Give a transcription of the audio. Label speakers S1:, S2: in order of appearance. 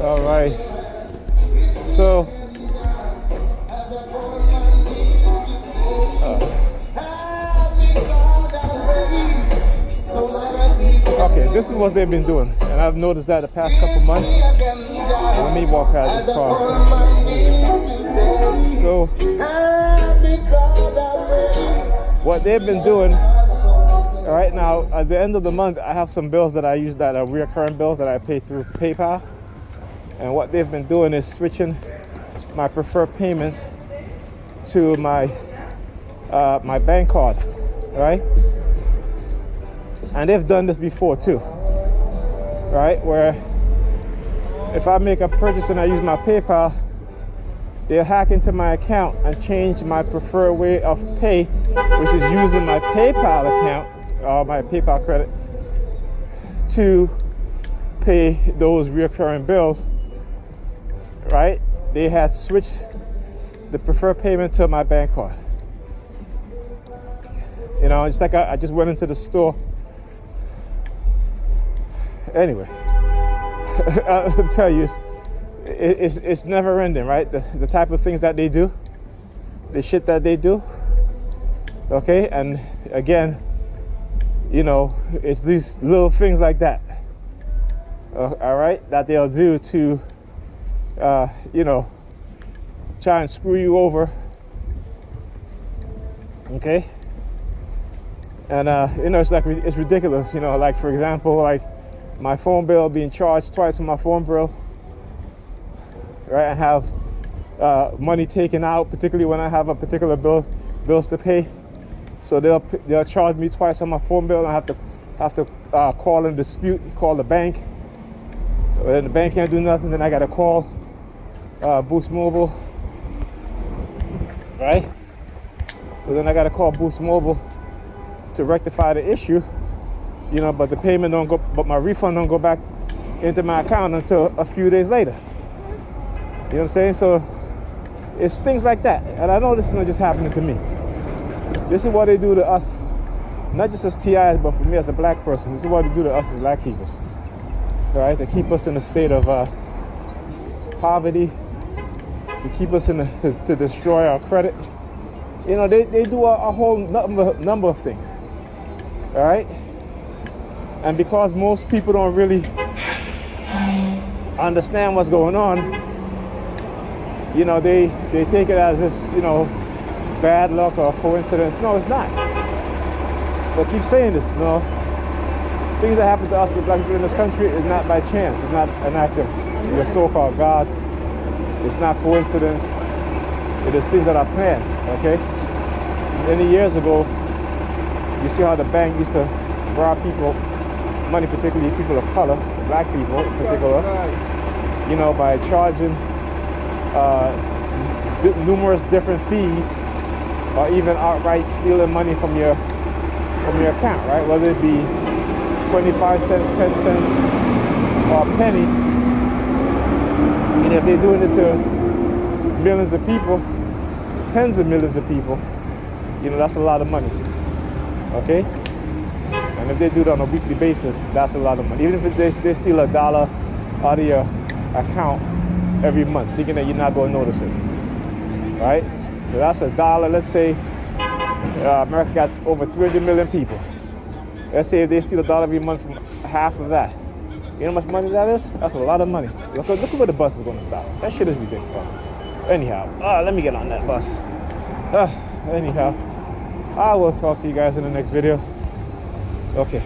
S1: All right. So. okay, this is what they've been doing, and I've noticed that the past couple months. Let me walk past this car. So, what they've been doing right now, at the end of the month, I have some bills that I use that are recurring bills that I pay through PayPal. And what they've been doing is switching my preferred payment to my uh, my bank card, right? And they've done this before too, right? Where if I make a purchase and I use my PayPal, they'll hack into my account and change my preferred way of pay, which is using my PayPal account or my PayPal credit to pay those recurring bills right? They had switched the preferred payment to my bank card. You know, it's like I, I just went into the store. Anyway, I'll tell you, it's, it's, it's never ending, right? The, the type of things that they do, the shit that they do. Okay, and again, you know, it's these little things like that. Uh, all right, that they'll do to uh, you know, try and screw you over. Okay? And, uh, you know, it's like, it's ridiculous. You know, like, for example, like my phone bill being charged twice on my phone bill. Right? I have uh, money taken out, particularly when I have a particular bill bills to pay. So they'll they'll charge me twice on my phone bill. And I have to have to uh, call and dispute, call the bank. Then the bank can't do nothing. Then I got to call uh, Boost Mobile, right? So then I got to call Boost Mobile to rectify the issue, you know. But the payment don't go, but my refund don't go back into my account until a few days later. You know what I'm saying? So it's things like that, and I know this is not just happening to me. This is what they do to us, not just as TIs, but for me as a black person. This is what they do to us as black people. All right, to keep us in a state of uh, poverty, to keep us in the, to, to destroy our credit. You know, they, they do a, a whole number, number of things. All right? And because most people don't really understand what's going on, you know, they, they take it as this, you know, bad luck or coincidence. No, it's not. But keep saying this, you know. Things that happen to us, the black people in this country, is not by chance. It's not an act of your so-called God it's not coincidence. It is things that are planned, okay? Many years ago, you see how the bank used to rob people, money, particularly people of color, black people in particular, you know, by charging uh, numerous different fees or even outright stealing money from your from your account, right? Whether it be 25 cents, 10 cents, or a penny, and if they're doing it to millions of people, tens of millions of people, you know, that's a lot of money. Okay? And if they do that on a weekly basis, that's a lot of money. Even if they, they steal a dollar out of your account every month, thinking that you're not going to notice it. Right? So that's a dollar. Let's say uh, America got over 300 million people. Let's say if they steal a dollar every month from half of that. You know how much money that is? That's a lot of money. Look, look at where the bus is going to stop. That shit is ridiculous. Anyhow, uh, let me get on that bus. Uh, anyhow, I will talk to you guys in the next video. Okay.